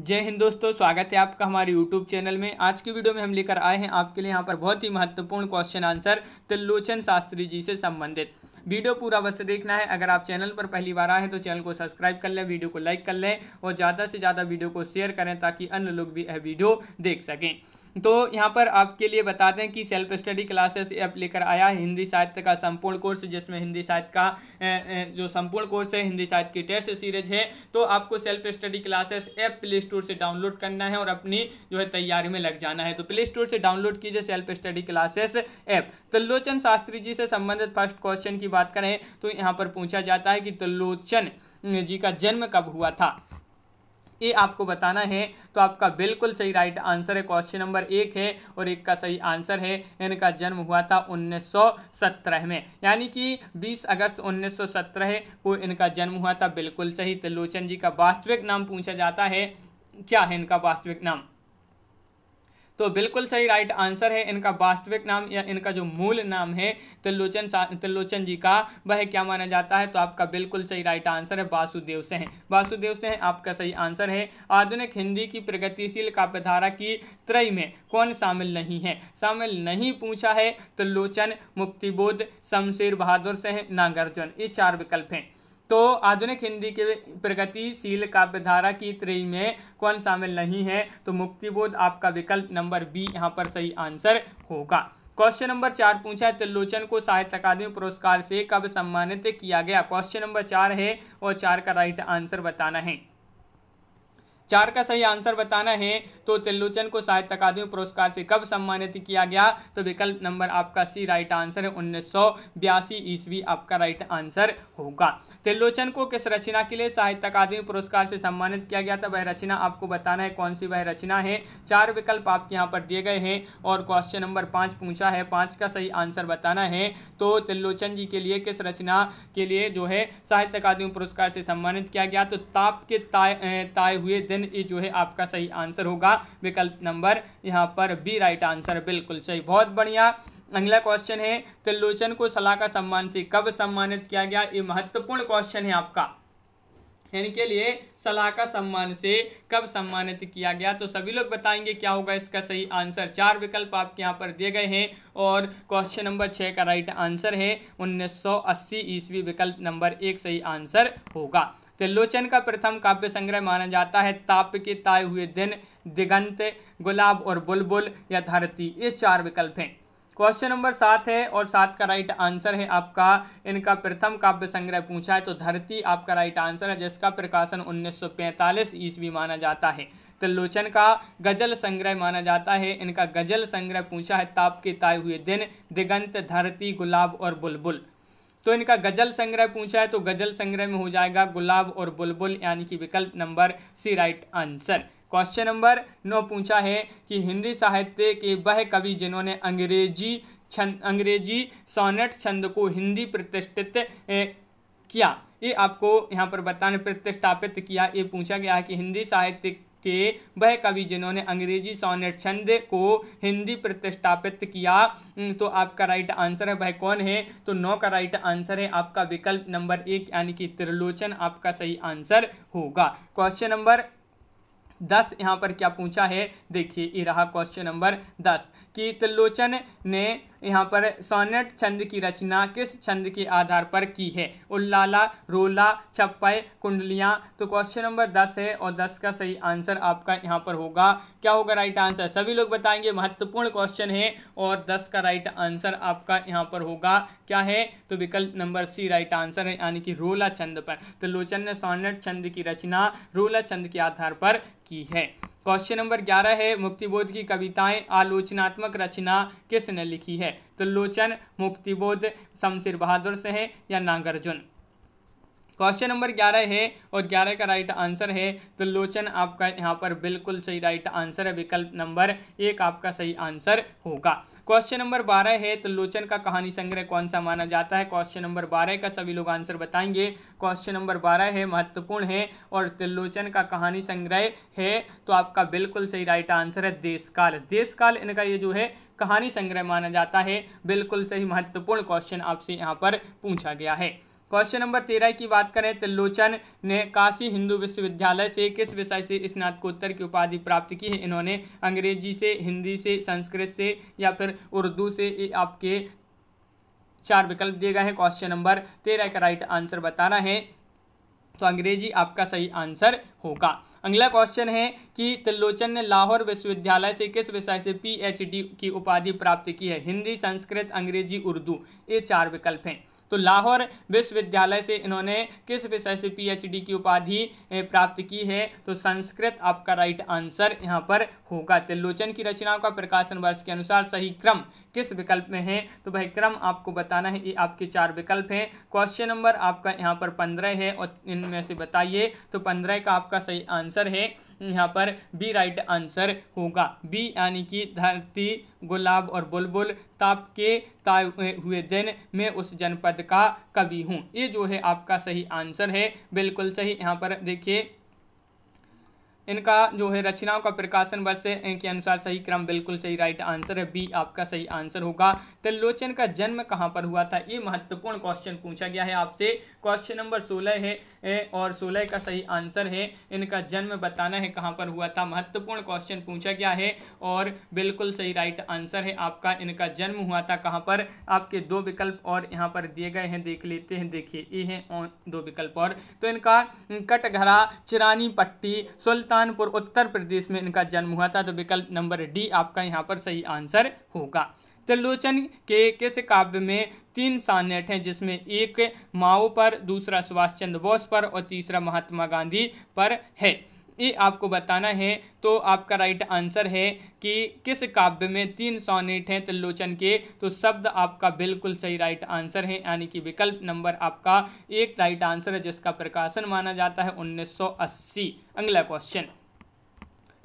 जय हिंद दोस्तों, स्वागत है आपका हमारे YouTube चैनल में। आज की वीडियो में हम लेकर आए हैं आपके लिए यहाँ पर बहुत ही महत्वपूर्ण क्वेश्चन आंसर त्रिलोचन शास्त्री जी से संबंधित। वीडियो पूरा अवश्य देखना है। अगर आप चैनल पर पहली बार आए हैं तो चैनल को सब्सक्राइब कर लें वीडियो को लाइक कर लें और ज़्यादा से ज़्यादा वीडियो को शेयर करें ताकि अन्य लोग भी यह वीडियो देख सकें। तो यहाँ पर आपके लिए बता दें कि सेल्फ स्टडी क्लासेस ऐप लेकर आया है। हिंदी साहित्य का संपूर्ण कोर्स जिसमें हिंदी साहित्य का जो संपूर्ण कोर्स है, हिंदी साहित्य की टेस्ट सीरीज़ है। तो आपको self study classes app play store से डाउनलोड करना है और अपनी जो है तैयारी में लग जाना है। तो प्ले स्टोर से डाउनलोड कीजिए self study classes app. Trilochan Shastri ji से संबंधित फ़र्स्ट क्वेश्चन की बात करें तो यहाँ पर पूछा जाता है कि त्रिलोचन जी का जन्म कब हुआ था? ये आपको बताना है तो आपका बिल्कुल सही राइट आंसर है। क्वेश्चन नंबर एक है और एक का सही आंसर है। इनका जन्म हुआ था 1917 में। यानी कि 20 अगस्त 1917 को इनका जन्म हुआ था। बिल्कुल सही। त्रिलोचन जी का वास्तविक नाम पूछा जाता है। क्या है इनका वास्तविक नाम? तो बिल्कुल सही राइट आंसर है, इनका वास्तविक नाम या इनका जो मूल नाम है, त्रिलोचन त्रिलोचन जी का, वह क्या माना जाता है? तो आपका बिल्कुल सही राइट आंसर है, वासुदेव से वासुदेव से आपका सही आंसर है। आधुनिक हिंदी की प्रगतिशील काव्यधारा की त्रय में कौन शामिल नहीं है? शामिल नहीं पूछा है, त्रिलोचन, मुक्तिबोध, शमशेर बहादुर से नागार्जुन। ये चार विकल्प हैं। तो आधुनिक हिंदी के प्रगतिशील काव्यधारा की त्रेय में कौन शामिल नहीं है? तो मुक्तिबोध आपका विकल्प नंबर बी, यहाँ पर सही आंसर होगा। क्वेश्चन नंबर चार पूछा है, त्रिलोचन को साहित्य अकादमी पुरस्कार से कब सम्मानित किया गया? क्वेश्चन नंबर चार है और चार का राइट आंसर बताना है। चार का सही आंसर बताना है। तो त्रिलोचन को साहित्य अकादमी पुरस्कार से कब सम्मानित किया गया? तो विकल्प नंबर आपका सी राइट आंसर है उन्नीस सौ बयासी ईस्वी आपका राइट आंसर होगा। तिल्लोचन को किस रचना के लिए साहित्य अकादमी पुरस्कार से सम्मानित किया गया था? वह रचना आपको बताना है कौन सी वह रचना है? चार विकल्प आपके यहाँ पर दिए गए हैं और क्वेश्चन नंबर पाँच पूछा है। पाँच का सही आंसर बताना है। तो तिल्लोचन जी के लिए किस रचना के लिए जो है साहित्य अकादमी पुरस्कार से सम्मानित किया गया? तो ताप के ताए, ताए हुए दिन ऑप्शन ए जो है आपका सही आंसर होगा। विकल्प नंबर यहाँ पर बी राइट आंसर बिल्कुल सही, बहुत बढ़िया। अगला क्वेश्चन है, त्रिलोचन को सलाह का सम्मान से कब सम्मानित किया गया? ये महत्वपूर्ण क्वेश्चन है आपका। इनके लिए सलाह का सम्मान से कब सम्मानित किया गया? तो सभी लोग बताएँगे क्या होगा इसका सही आंसर चार विकल्प आपके यहाँ पर दिए गए हैं और क्वेश्चन नंबर छह का राइट आंसर है। 1980 ईस्वी विकल्प नंबर एक सही आंसर होगा। त्रिलोचन का प्रथम काव्य संग्रह माना जाता है। ताप के ताए हुए दिन, दिगंत, गुलाब और बुलबुल या धरती, ये चार विकल्प हैं। क्वेश्चन नंबर सात है और सात का राइट आंसर है आपका। इनका प्रथम काव्य संग्रह पूछा है तो धरती आपका राइट आंसर है, जिसका प्रकाशन 1945 ईस्वी माना जाता है। त्रिलोचन का गज़ल संग्रह माना जाता है। इनका गज़ल संग्रह पूछा है, ताप के ताए हुए दिन, दिगंत, धरती, गुलाब और बुलबुल। तो इनका गज़ल संग्रह पूछा है तो गज़ल संग्रह में हो जाएगा गुलाब और बुलबुल, यानी कि विकल्प number C, right answer. Question number नौ पूछा है कि हिंदी साहित्य के वह कवि जिन्होंने अंग्रेज़ी छंद अंग्रेज़ी सोनेट छंद को हिंदी प्रतिष्ठित किया, ये आपको यहाँ पर बताने, प्रतिष्ठापित किया, ये पूछा गया है कि हिंदी साहित्य के वह कवि जिन्होंने अंग्रेज़ी सोनेट छंद को हिंदी प्रतिष्ठापित किया तो आपका राइट आंसर है, वह कौन है? तो नौ का राइट आंसर है आपका विकल्प नंबर एक, यानी कि त्रिलोचन, आपका सही आंसर होगा। क्वेश्चन नंबर दस यहाँ पर क्या पूछा है? देखिए, ये रहा क्वेश्चन नंबर दस। कि त्रिलोचन ने यहाँ पर सोनेट छंद की रचना किस छंद के आधार पर की है? उल्लाला, रोला छप्पे कुंडलियाँ। तो क्वेश्चन नंबर दस है और दस का सही आंसर आपका यहाँ पर होगा। क्या होगा राइट आंसर सभी लोग बताएँगे, महत्वपूर्ण क्वेश्चन है और दस का राइट आंसर आपका यहाँ पर होगा। क्या है? तो विकल्प नंबर सी राइट आंसर है, यानी कि रोला छंद पर। तो लोचन ने सोनेट छंद की रचना रोला छंद के आधार पर की है। क्वेश्चन नंबर ग्यारह है, मुक्तिबोध की कविताएँ आलोचनात्मक रचना किसने लिखी है? तो लोचन, मुक्तिबोध, शमशेर बहादुर से है या नागार्जुन? क्वेश्चन नंबर ग्यारह है और ग्यारह का राइट आंसर है। तो लोचन आपका यहाँ पर बिल्कुल सही राइट आंसर है। विकल्प नंबर एक आपका सही आंसर होगा। क्वेश्चन नंबर बारह है। तो लोचन का कहानी संग्रह कौन सा माना जाता है? क्वेश्चन नंबर बारह का सभी लोग आंसर बताएँगे। क्वेश्चन नंबर बारह है, महत्वपूर्ण है और त्रिलोचन का कहानी संग्रह है। तो आपका बिल्कुल सही राइट आंसर है देशकाल। देशकाल इनका ये जो है, कहानी संग्रह माना जाता है। बिल्कुल सही महत्वपूर्ण क्वेश्चन आपसे यहाँ पर पूछा गया है। क्वेश्चन नंबर तेरह की बात करें त्रिलोचन ने काशी हिंदू विश्वविद्यालय से किस विषय से स्नातकोत्तर की उपाधि प्राप्त की है? इन्होंने अंग्रेज़ी से, हिंदी से, संस्कृत से या फिर उर्दू से आपके चार विकल्प दिए गए हैं। क्वेश्चन नंबर तेरह का राइट आंसर बताना है। तो अंग्रेज़ी आपका सही आंसर होगा। अगला क्वेश्चन है कि त्रिलोचन ने लाहौर विश्वविद्यालय से किस विषय से पीएचडी की उपाधि प्राप्त की है? हिंदी, संस्कृत, अंग्रेज़ी, उर्दू, ये चार विकल्प हैं। तो लाहौर विश्वविद्यालय से इन्होंने किस विषय से पीएचडी की उपाधि प्राप्त की है? तो संस्कृत आपका राइट आंसर यहाँ पर होगा। त्रिलोचन की रचनाओं का प्रकाशन वर्ष के अनुसार सही क्रम किस विकल्प में है? तो भाई, क्रम आपको बताना है, ये आपके चार विकल्प हैं। क्वेश्चन नंबर आपका यहाँ पर पंद्रह है और इनमें से बताइए तो पंद्रह का आपका सही आंसर है। यहाँ पर बी राइट आंसर होगा। बी यानी कि धरती, गुलाब और बुलबुल ताप के ताए हुए दिन में उस जनपद का कवि हूँ। ये जो है आपका सही आंसर है। बिल्कुल सही। यहाँ पर देखिए इनका जो है रचनाओं का प्रकाशन वर्ष के अनुसार सही क्रम बिल्कुल सही राइट आंसर है बी आपका सही आंसर होगा। त्रिलोचन का जन्म कहाँ पर हुआ था? ये महत्वपूर्ण क्वेश्चन पूछा गया है आपसे। क्वेश्चन नंबर सोलह है और सोलह का सही आंसर है। इनका जन्म बताना है कहाँ पर हुआ था? महत्वपूर्ण क्वेश्चन पूछा गया है, और बिल्कुल सही राइट आंसर है आपका। इनका जन्म हुआ था कहाँ पर? आपके दो विकल्प और यहाँ पर दिए गए हैं, देख लेते हैं, देखिए, ये है दो विकल्प और। तो इनका कटघरा, चिरानी पट्टी, सुल्तान सुल्तानपुर, उत्तर प्रदेश में इनका जन्म हुआ था तो विकल्प नंबर डी आपका यहाँ पर सही आंसर होगा। त्रिलोचन के किस काव्य में तीन सान्यट हैं, जिसमें एक माओ पर, दूसरा सुभाष चंद्र बोस पर और तीसरा महात्मा गांधी पर है? ये आपको बताना है तो आपका राइट आंसर है कि किस काव्य में तीन सोनेट हैं त्रिलोचन के तो शब्द आपका बिल्कुल सही राइट आंसर है, यानी कि विकल्प नंबर आपका एक राइट आंसर है, जिसका प्रकाशन माना जाता है 1980 अगला क्वेश्चन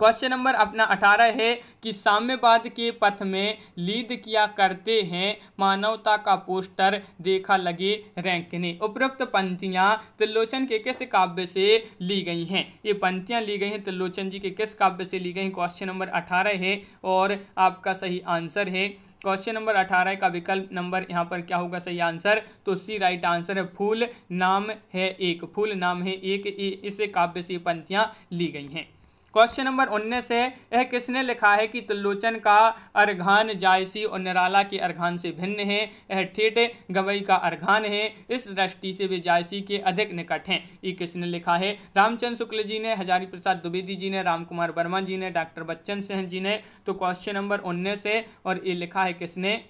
क्वेश्चन नंबर अपना अठारह है कि साम्यवाद के पथ में लीड किया करते हैं, मानवता का पोस्टर देखा लगे रैंक ने। उपरोक्त पंक्तियाँ त्रिलोचन के किस काव्य से ली गई हैं? ये पंक्तियाँ ली गई हैं त्रिलोचन जी के किस काव्य से ली गई क्वेश्चन नंबर अठारह है और आपका सही आंसर है। क्वेश्चन नंबर अठारह का विकल्प नंबर यहाँ पर क्या होगा सही आंसर तो सी राइट आंसर है। फूल नाम है एक। फूल नाम है एक। इस काव्य से पंक्तियाँ ली गई हैं। क्वेश्चन नंबर उन्नीस है, यह किसने लिखा है कि त्रिलोचन का अर्घान जायसी और निराला के अर्घान से भिन्न है? यह ठेठ गवई का अर्घान है, इस दृष्टि से वे जायसी के अधिक निकट हैं। ये किसने लिखा है? रामचंद्र शुक्ल जी ने, हजारी प्रसाद द्विवेदी जी ने राम कुमार वर्मा जी ने, डॉक्टर बच्चन सिंह जी ने। तो क्वेश्चन नंबर उन्नीस है, और ये लिखा है किसने?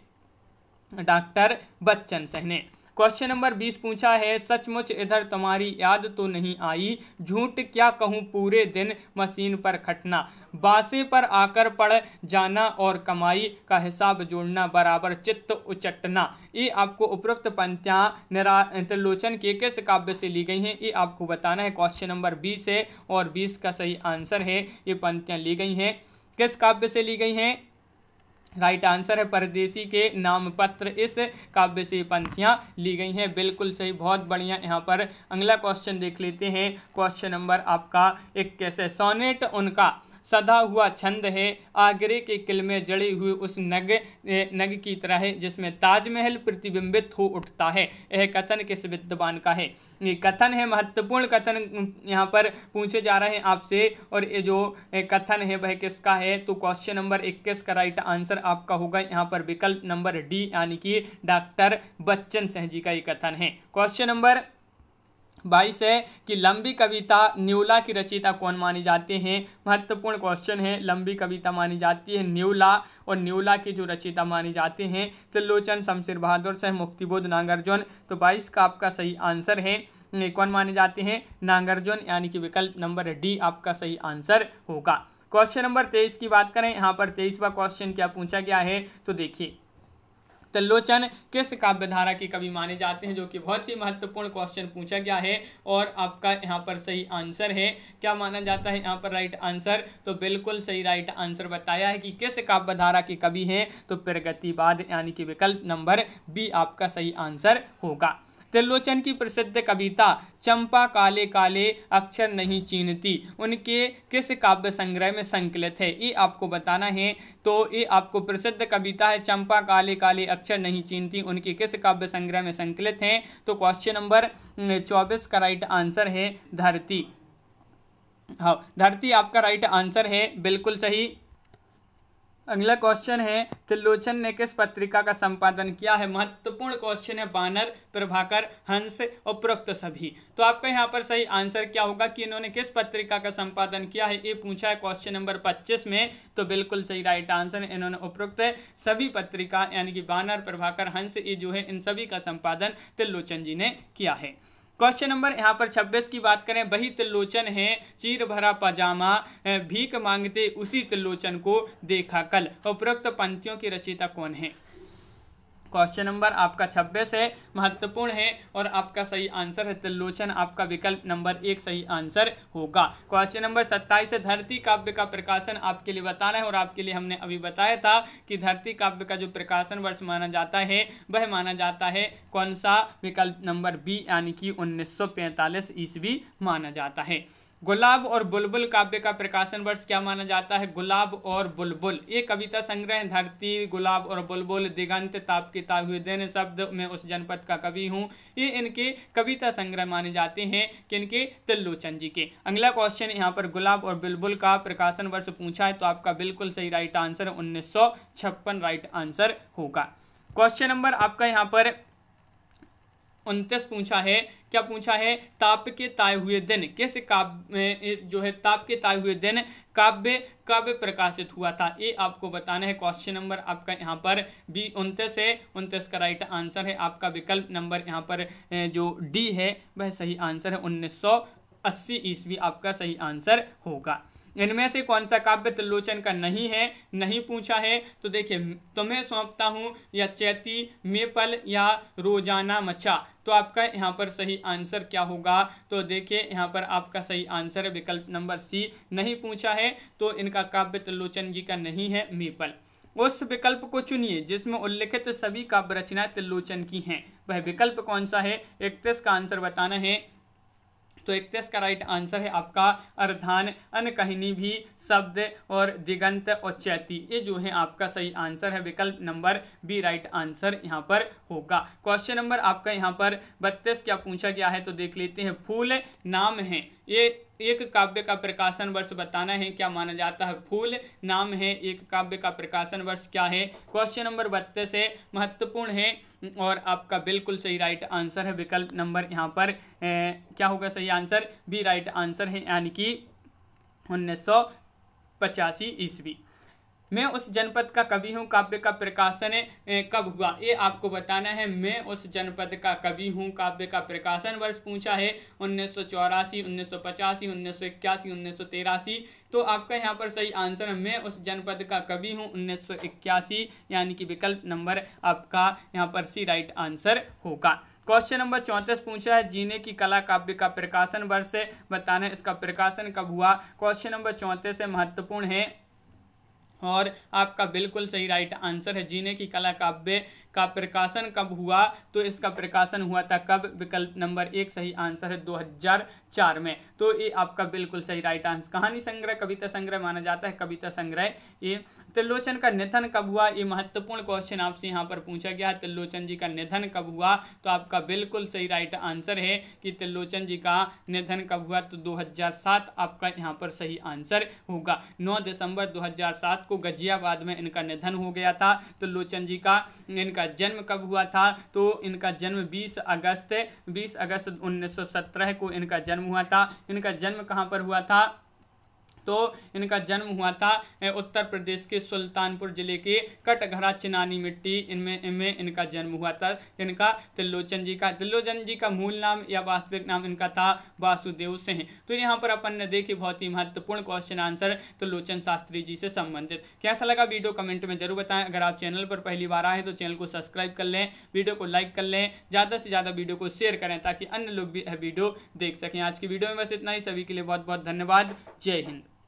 डॉक्टर बच्चन सिंह ने। क्वेश्चन नंबर बीस पूछा है, सचमुच इधर तुम्हारी याद तो नहीं आई, झूठ क्या कहूँ पूरे दिन मशीन पर खटना। बासे पर आकर पड़ जाना और कमाई का हिसाब जोड़ना, बराबर चित्त उचटना। ये आपको उपरोक्त पंक्तियाँ त्रिलोचन के किस काव्य से ली गई हैं, ये आपको बताना है। क्वेश्चन नंबर बीस है और बीस का सही आंसर है, ये पंक्तियाँ ली गई हैं। किस काव्य से ली गई हैं? राइट आंसर है परदेशी के नाम पत्र इस काव्य से पंथियाँ ली गई हैं। बिल्कुल सही, बहुत बढ़िया। यहाँ पर अगला क्वेश्चन देख लेते हैं। क्वेश्चन नंबर आपका एक कैसे सोनेट उनका सदा हुआ छंद है। आगरे के किल में जड़ी हुई उस नग नग की तरह है, जिसमें ताजमहल प्रतिबिंबित हो उठता है। यह कथन किस विद्वान का है? ये कथन है, महत्वपूर्ण कथन यहाँ पर पूछे जा रहे हैं आपसे, और ये जो कथन है, वह किसका है? तो क्वेश्चन नंबर इक्कीस का राइट आंसर आपका होगा। यहाँ पर विकल्प नंबर डी यानी कि डॉक्टर बच्चन सिंह जी का ये कथन है। क्वेश्चन नंबर बाईस है कि लंबी कविता न्यूला की रचयिता कौन मानी जाते हैं? महत्वपूर्ण क्वेश्चन है, लंबी कविता मानी जाती है न्यूला और न्यूला की जो रचयिता मानी जाते हैं, त्रिलोचन, शमशेर बहादुर सह मुक्तिबोध, नागार्जुन। तो बाईस का आपका सही आंसर है। कौन माने जाते हैं? नागार्जुन, यानी कि विकल्प नंबर डी आपका सही आंसर होगा। क्वेश्चन नंबर तेईस की बात करें। यहाँ पर तेईसवा क्वेश्चन क्या पूछा गया है? तो देखिए। त्रिलोचन किस काव्य धारा के कवि माने जाते हैं, जो कि बहुत ही महत्वपूर्ण क्वेश्चन पूछा गया है, और आपका यहाँ पर सही आंसर है। क्या माना जाता है यहाँ पर राइट आंसर तो बिल्कुल सही राइट आंसर बताया है कि किस काव्य धारा के कवि हैं? तो प्रगतिवाद, यानी कि विकल्प नंबर बी आपका सही आंसर होगा। त्रिलोचन की प्रसिद्ध कविता, चंपा काले काले अक्षर नहीं चीनती उनके किस काव्य संग्रह में संकलित है? ये आपको बताना है। तो ये आपको प्रसिद्ध कविता है, चंपा काले काले अक्षर नहीं चीनती उनके किस काव्य संग्रह में संकलित है? तो क्वेश्चन नंबर चौबीस का राइट आंसर है, धरती। हाँ धरती आपका राइट आंसर है, बिल्कुल सही। अगला क्वेश्चन है, त्रिलोचन ने किस पत्रिका का संपादन किया है? महत्वपूर्ण क्वेश्चन है बानर, प्रभाकर, हंस, उपरोक्त सभी। तो आपका यहाँ पर सही आंसर क्या होगा कि इन्होंने किस पत्रिका का संपादन किया है? ये पूछा है क्वेश्चन नंबर 25 में तो बिल्कुल सही राइट आंसर इन्होंने उपरोक्त सभी पत्रिका, यानी कि बानर, प्रभाकर, हंस, ये जो है, इन सभी का संपादन त्रिलोचन जी ने किया है। क्वेश्चन नंबर यहाँ पर 26 की बात करें, वही त्रिलोचन है, चीर भरा पजामा भीख मांगते उसी त्रिलोचन को देखा कल। उपरोक्त पंक्तियों की रचयिता कौन है? क्वेश्चन नंबर आपका 26 है, महत्वपूर्ण है और आपका सही आंसर है, त्रिलोचन आपका विकल्प नंबर एक सही आंसर होगा। क्वेश्चन नंबर 27 है, धरती काव्य का प्रकाशन आपके लिए बताना है और आपके लिए हमने अभी बताया था कि धरती काव्य का जो प्रकाशन वर्ष माना जाता है, वह माना जाता है कौन सा विकल्प नंबर बी, यानी कि उन्नीस ईस्वी माना जाता है। गुलाब और बुलबुल काव्य का प्रकाशन वर्ष क्या माना जाता है? गुलाब और बुलबुल। ये कविता संग्रह, धरती, गुलाब और बुलबुल, दिगंत ताप के हुए दिन शब्द में उस जनपद का कवि हूँ। ये इनके कविता संग्रह माने जाते हैं किनके? तिल्लोचन जी के। अगला क्वेश्चन यहाँ पर गुलाब और बुलबुल का प्रकाशन वर्ष पूछा है तो आपका बिल्कुल सही राइट आंसर उन्नीस सौ छप्पन राइट आंसर होगा। क्वेश्चन नंबर आपका यहाँ पर उनतीस पूछा है। क्या पूछा है? ताप के ताए हुए दिन। किस काव्य जो है, ताप के ताए हुए दिन काव्य काव्य प्रकाशित हुआ था? ये आपको बताना है। क्वेश्चन नंबर आपका यहाँ पर बी उनतीस है। उनतीस का राइट आंसर है आपका विकल्प नंबर यहाँ पर जो डी है, वह सही आंसर है। उन्नीस सौ अस्सी ईस्वी आपका सही आंसर होगा। इनमें से कौन सा काव्य त्रिलोचन का नहीं है, नहीं पूछा है? तो देखिए तुम्हें सौंपता हूँ, या चैती, मेपल, या रोज़ाना मचा तो आपका यहाँ पर सही आंसर क्या होगा? तो देखिए, यहाँ पर आपका सही आंसर विकल्प नंबर सी, नहीं पूछा है। तो इनका काव्य त्रिलोचन जी का नहीं है, मेपल। उस विकल्प को चुनिए, जिसमें उल्लिखित सभी काव्य रचनाएँ त्रिलोचन की हैं। वह विकल्प कौन सा है? इकतीस का आंसर बताना है। तो इकतीस का राइट आंसर है आपका अर्धान अन कहनी भी, शब्द और दिगंत और चैती। ये जो है आपका सही आंसर है, विकल्प नंबर बी राइट आंसर यहाँ पर होगा। क्वेश्चन नंबर आपका यहाँ पर बत्तीस क्या पूछा गया है तो देख लेते हैं। फूल नाम है। ये एक काव्य का प्रकाशन वर्ष बताना है, क्या माना जाता है? फूल नाम है, एक काव्य का प्रकाशन वर्ष क्या है? क्वेश्चन नंबर बत्तीस है, महत्वपूर्ण है और आपका बिल्कुल सही राइट आंसर है विकल्प नंबर यहाँ पर ए, क्या होगा सही आंसर बी राइट आंसर है यानी कि उन्नीस सौ पचासी ईस्वी। मैं उस जनपद का कवि हूँ, काव्य का प्रकाशन कब हुआ? ये आपको बताना है। मैं उस जनपद का कवि हूँ, काव्य का प्रकाशन वर्ष पूछा है, उन्नीस सौ चौरासी, उन्नीस सौ पचासी, उन्नीस सौ इक्यासी, उन्नीस सौ तेरासी। तो आपका यहाँ पर सही आंसर है। मैं उस जनपद का कवि हूँ, उन्नीस सौ इक्यासी, यानी कि विकल्प नंबर आपका यहाँ पर सी राइट आंसर होगा। क्वेश्चन नंबर चौंतीस पूछा है, जीने की कला काव्य का प्रकाशन वर्ष, बताना है इसका प्रकाशन कब हुआ? क्वेश्चन नंबर चौंतीस महत्वपूर्ण है। और आपका बिल्कुल सही राइट आंसर है। जीने की कला काव्य का प्रकाशन कब हुआ? तो इसका प्रकाशन हुआ था कब? विकल्प नंबर एक, सही आंसर है 2004 में। तो ये आपका बिल्कुल सही राइट आंसर कहानी संग्रह, कविता संग्रह माना जाता है, कविता संग्रह। ये त्रिलोचन का निधन कब हुआ? ये महत्वपूर्ण क्वेश्चन आपसे यहाँ पर पूछा गया त्रिलोचन जी का निधन कब हुआ? तो आपका बिल्कुल सही राइट आंसर है कि त्रिलोचन जी का निधन कब हुआ? तो 2007 आपका यहाँ पर सही आंसर होगा। 9 दिसंबर 2007 को गजियाबाद में इनका निधन हो गया था। त्रिलोचन जी का इनका इनका जन्म कब हुआ था? तो इनका जन्म 20 अगस्त 20 अगस्त 1917 को इनका जन्म हुआ था। इनका जन्म कहाँ पर हुआ था? तो इनका जन्म हुआ था उत्तर प्रदेश के सुल्तानपुर ज़िले के कटघरा चिनानी मिट्टी। इनमें इनमें इनका जन्म हुआ था। इनका त्रिलोचन जी का त्रिलोचन जी का मूल नाम या वास्तविक नाम इनका था वासुदेव सिंह। तो यहाँ पर अपन ने देखे बहुत ही महत्वपूर्ण क्वेश्चन आंसर त्रिलोचन शास्त्री जी से संबंधित। कैसा लगा वीडियो कमेंट में ज़रूर बताएँ। अगर आप चैनल पर पहली बार आए तो चैनल को सब्सक्राइब कर लें, वीडियो को लाइक कर लें, ज़्यादा से ज़्यादा वीडियो को शेयर करें ताकि अन्य लोग भी यह वीडियो देख सकें। आज की वीडियो में बस इतना ही। सभी के लिए बहुत बहुत धन्यवाद। जय हिंद।